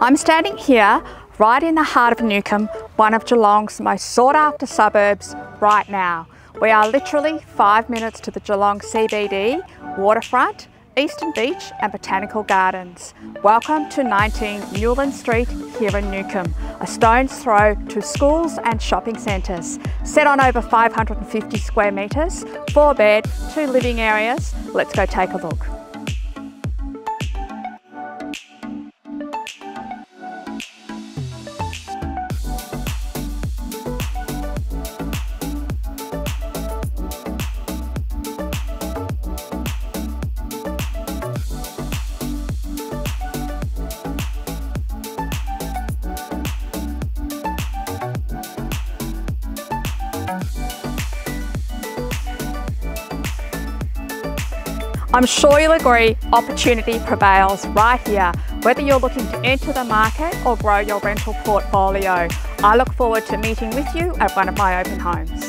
I'm standing here right in the heart of Newcomb, one of Geelong's most sought after suburbs right now. We are literally five minutes to the Geelong CBD, waterfront, Eastern Beach and Botanical Gardens. Welcome to 19 Newland Street here in Newcomb, a stone's throw to schools and shopping centres. Set on over 550 square metres, four bed, two living areas. Let's go take a look. I'm sure you'll agree opportunity prevails right here, whether you're looking to enter the market or grow your rental portfolio. I look forward to meeting with you at one of my open homes.